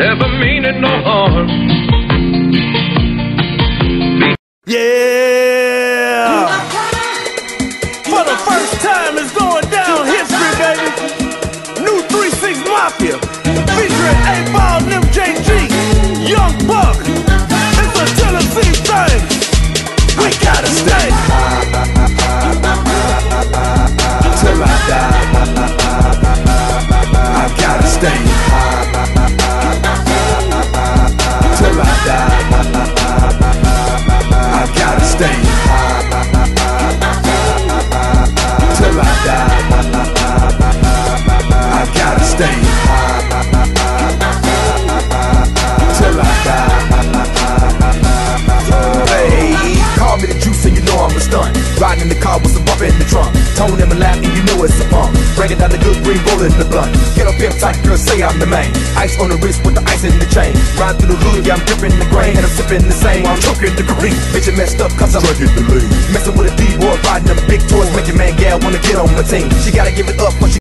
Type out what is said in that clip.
never meaning no harm. Yeah! For the first time, it's going down history, baby. New 3 6 Mafia featuring 8Ball. Stay. Till I die, I gotta stay. Till I die. Hey, call me the juice and you know I'm a stunt. Riding in the car with some bump in the trunk. Tone in my lap and you know it's a pump. Breaking down the good green rolling the blunt. Get up here tight, girl, say I'm the man. Ice on the wrist with the ice in the chain. Ride through the hood, yeah, I'm dripping the grain. And I'm sipping the same while I'm choking the green. Bitch, you messed up cause I'm drinking the lean. Messing with a D-boy, riding them big toys. Make your man gal wanna get on my team. She gotta give it up when she